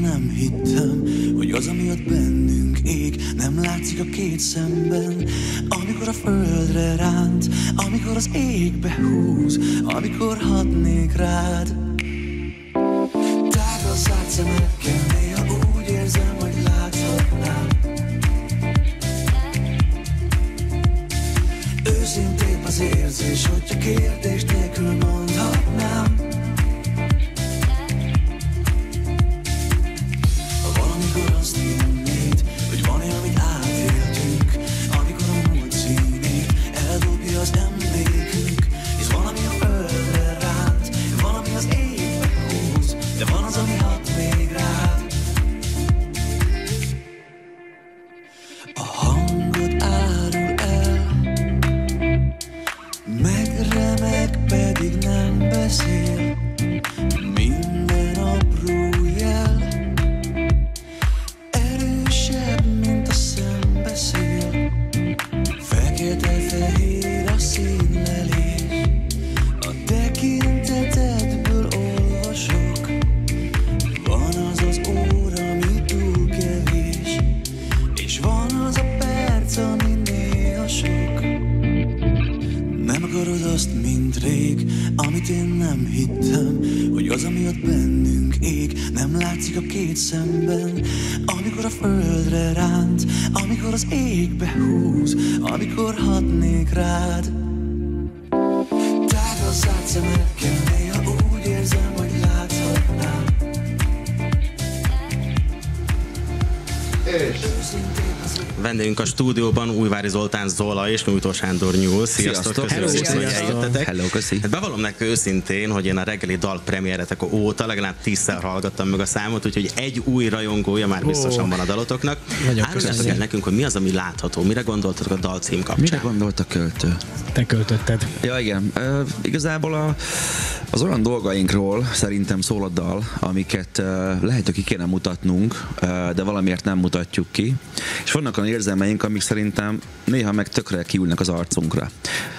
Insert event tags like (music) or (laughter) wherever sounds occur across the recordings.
nem hittem, hogy az, ami ott bennünk ég, nem látszik a két szemben. Amikor a földre ránt, amikor az égbe húz, amikor hatnék rád. Tágra zárt szemekkel, néha úgy érzem, hogy láthatnám. Őszintén az érzés, hogyha kérdés Pedig nem beszél azt, mint rég, amit én nem hittem, hogy az, ami ott bennünk ég, nem látszik a két szemben. Amikor a földre ránt, amikor az égbe húz, amikor hatnék rád. Tágra zárt szemekkel, néha úgy érzem, hogy láthatnám. Az Vendégünk a stúdióban Újvári Zoltán Zola és Nyújtó Sándor Nyúl. Sziasztok, Sziasztok. köszönöm szépen, hogy eljöttetek. Hello, köszi. Hát bevallom nektek őszintén, hogy én a reggeli dal premiéretek óta legalább tízszer hallgattam meg a számot, úgyhogy egy új rajongója már biztosan van a dalotoknak. Nagyon Áruljátok el nekünk, hogy mi az, ami látható, mire gondoltatok a dal cím Mire kapcsán? gondolt a költő? Te költötted. Ja, igen. Uh, igazából a, az olyan dolgainkról szerintem szól a dal, amiket uh, lehet, hogy ki kéne mutatnunk, uh, de valamiért nem mutatjuk ki. És vannak olyan érzelmeink, amik szerintem néha meg tökre kiülnek az arcunkra.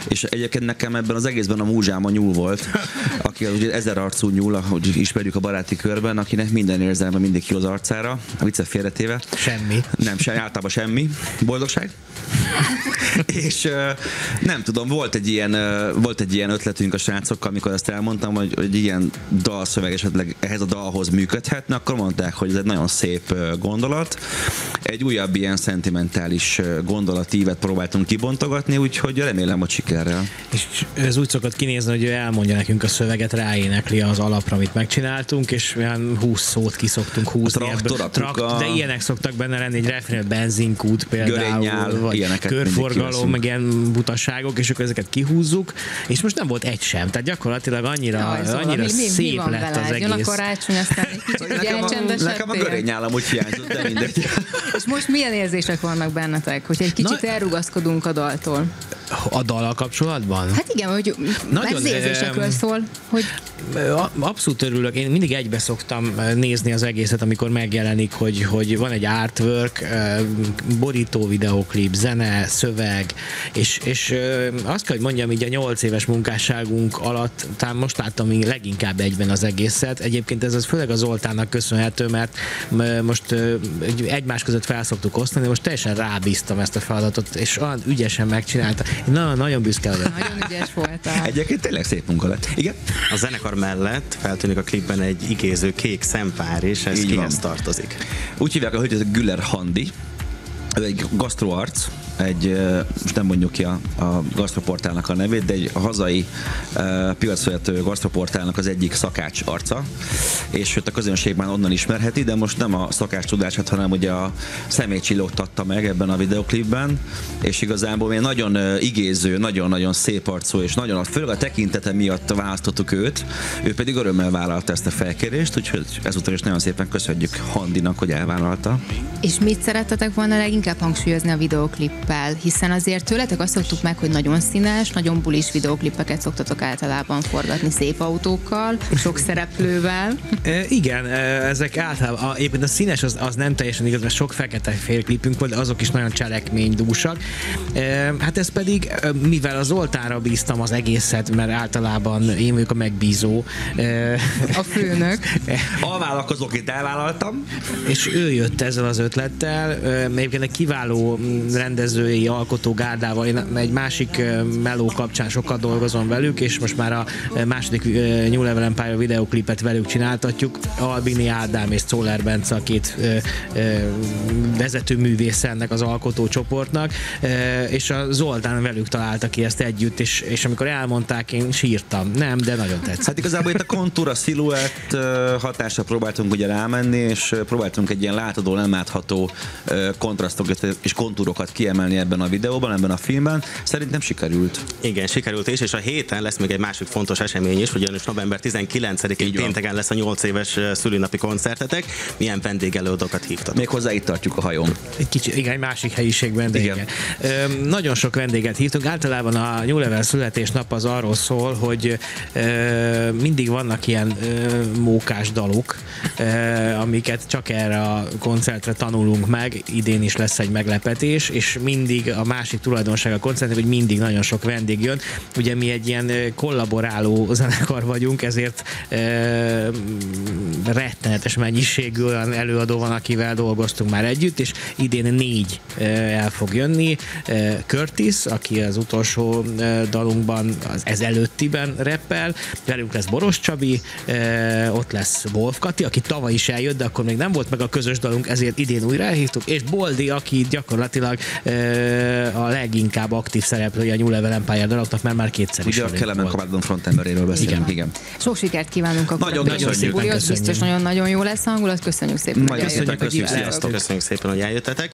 És egyébként nekem ebben az egészben a múzsám a nyúl volt, (laughs) aki ugye ezer arcú nyúl, ahogy ismerjük a baráti körben, akinek minden érzelme mindig ki az arcára, a viccet félretéve. Semmi. Nem, se, általában semmi. Boldogság. (laughs) és nem tudom, volt egy ilyen, volt egy ilyen ötletünk a srácokkal, amikor ezt elmondtam, hogy, hogy ilyen dalszöveg esetleg ehhez a dalhoz működhetne, akkor mondták, hogy ez egy nagyon szép gondolat. Egy újabb ilyen szentimentális gondolatívet próbáltunk kibontogatni, úgyhogy remélem, hogy sikerrel. És ez úgy szokott kinézni, hogy ő elmondja nekünk a szöveget, ráénekli az alapra, amit megcsináltunk, és olyan 20 szót kiszoktunk húzni. A traktor, ebből. a kuka. de ilyenek szoktak benne lenni, egy refrén, benzinkút például, vagy ilyeneket mindig körforgalom, meg ilyen butaságok, és akkor ezeket kihúzzuk, és most nem volt egy sem. Tehát gyakorlatilag annyira, Jaj, annyira mi, mi, szép mi van lett vele? az Jön a egész. karácsony, aztán egy kicsit Nekem a, nekem a elcsendesedtél. görényállam úgy hiányzott, de mindegy. És most milyen érzések vannak bennetek, hogy egy kicsit Na- elrugaszkodunk a daltól? A dallal kapcsolatban? Hát igen, hogy Nagyon, ez érzésekről em, szól, hogy Abszolút örülök. Én mindig egybe szoktam nézni az egészet, amikor megjelenik, hogy, hogy van egy artwork, borító videoklip, zene, szöveg, és, és azt kell, hogy mondjam, így a nyolc éves munkásságunk alatt, talán most láttam így leginkább egyben az egészet. Egyébként ez az főleg az Zoltánnak köszönhető, mert most egy- egymás között felszoktuk osztani, most teljesen rábíztam ezt a feladatot, és olyan ügyesen megcsinálta. Én nagyon, nagyon büszke vagyok. nagyon ügyes voltál. Egyébként tényleg szép munka lett. Igen? A zenekar mellett feltűnik a klipben egy igéző kék szempár, és ez Így kihez van. tartozik? Úgy hívják a hölgyet, Güller Handi. Ő egy gasztroarc, egy, most nem mondjuk ki a, a gasztroportálnak a nevét, de egy hazai uh, piacvezető gasztroportálnak az egyik szakács arca, és őt a közönség már onnan ismerheti, de most nem a szakács tudását, hanem ugye a személycsillót meg ebben a videoklipben, és igazából még nagyon igéző, nagyon-nagyon szép arcú, és nagyon, főleg a tekintete miatt választottuk őt, ő pedig örömmel vállalta ezt a felkérést, úgyhogy ezúttal is nagyon szépen köszönjük Handinak, hogy elvállalta. És mit szerettetek volna leginkább hangsúlyozni a videoklippel, hiszen azért tőletek azt szoktuk meg, hogy nagyon színes, nagyon bulis videoklipeket szoktatok általában forgatni szép autókkal, sok szereplővel. E, igen, e, ezek általában, a, éppen a színes az, az nem teljesen igaz, mert sok fekete félklipünk volt, de azok is nagyon cselekménydúsak. E, hát ez pedig, e, mivel az Zoltánra bíztam az egészet, mert általában én vagyok a megbízó, e, A főnök. (laughs) Alvállalkozóként elvállaltam. és ő jött ezzel az ötlettel, egyébként egy kiváló mm, rendezői alkotó gárdával, én egy másik meló kapcsán sokat dolgozom velük, és most már a második New Level Empire videoklipet velük csináltatjuk. Albini Ádám és Czoller Bence a két vezető művész ennek az alkotó csoportnak, ö, és a Zoltán velük találta ki ezt együtt, és, és amikor elmondták, én sírtam. Nem, de nagyon tetszett. Hát igazából itt a kontúr, a sziluett hatásra próbáltunk ugye rámenni, és próbáltunk egy ilyen látható, nem látható ö, kontrasztokat és kontúrokat kiemelni ebben a videóban, ebben a filmben. Szerintem sikerült. Igen, sikerült is, és a héten lesz még egy másik fontos esemény is, ugyanis november 19-én Így van. pénteken lesz a 8 éves szülinapi koncertetek. Milyen vendégelőadókat hívtatok? Még hozzá itt tartjuk a hajón. Egy kicsi, igen, egy másik helyiségben, de igen. Ö, nagyon sok vendéget hívtunk. Általában a New Level születésnap az arról szól, hogy ö, mindig vannak ilyen ö, mókás dalok, ö, amiket csak erre a koncertre tanulunk meg. Idén is lesz egy meglepetés, és mindig a másik tulajdonság a koncertnek, hogy mindig nagyon sok vendég jön. Ugye mi egy ilyen kollaboráló zenekar vagyunk, ezért ö, rettenetes mennyiségű olyan előadó van, akivel dolgoztunk már együtt, és idén négy ö, el fog jönni. Ö, Curtis, aki az utolsó ö, dalunkban, az ez előttiben reppel, velünk lesz Boros Csabi, ö, ott lesz Wolf Kati, aki tavaly is eljött, de akkor még nem volt meg a közös dalunk, ezért idén újra elhívtuk, és Boldi, aki gyakorlatilag ö, a leginkább aktív szereplője a New Level Empire daloknak, mert már kétszer is Ugye a Kelemen. Kabádon frontemberéről beszélünk, igen. Igen. Sok sikert kívánunk a Nagyon köszönjük. bulihoz. Köszönjük. Biztos nagyon-nagyon jó lesz a hangulat. Köszönjük szépen, Nagyon szépen köszönjük, Sziasztok. sziasztok. Köszönjük szépen, hogy eljöttetek.